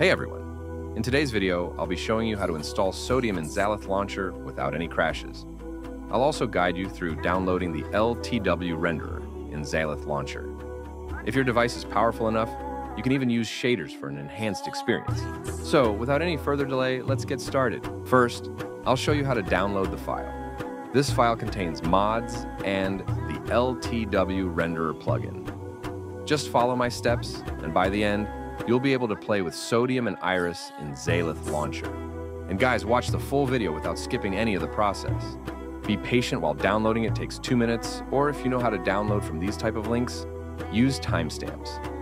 Hey everyone! In today's video, I'll be showing you how to install Sodium in Zalith Launcher without any crashes. I'll also guide you through downloading the LTW renderer in Zalith Launcher. If your device is powerful enough, you can even use shaders for an enhanced experience. So, without any further delay, let's get started. First, I'll show you how to download the file. This file contains mods and the LTW renderer plugin. Just follow my steps, and by the end, you'll be able to play with Sodium and Iris in Zalith Launcher. And guys, watch the full video without skipping any of the process. Be patient while downloading it takes two minutes, or if you know how to download from these type of links, use timestamps.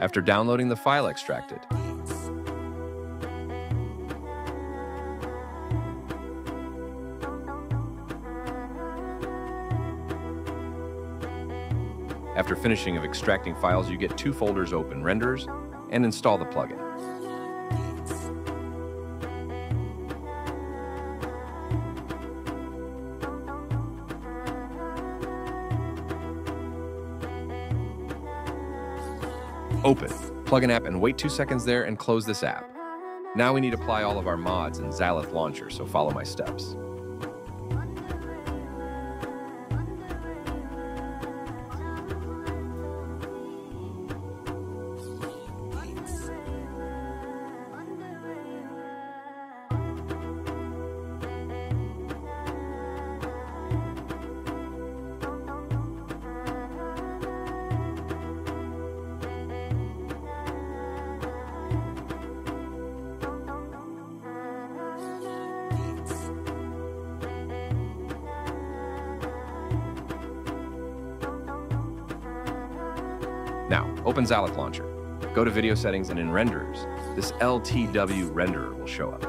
After downloading the file extracted. After finishing of extracting files, you get two folders open, Renders and install the plugin. Open, plugin app and wait two seconds there and close this app. Now we need to apply all of our mods in Zalith Launcher, so follow my steps. Now, open Zalith Launcher. Go to Video Settings and in Renderers, this LTW renderer will show up.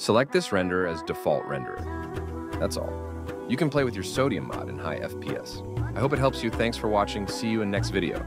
Select this renderer as default renderer. That's all. You can play with your Sodium mod in high FPS. I hope it helps you. Thanks for watching. See you in next video.